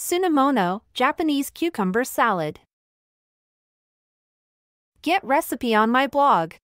Sunamono, Japanese cucumber salad. Get recipe on my blog.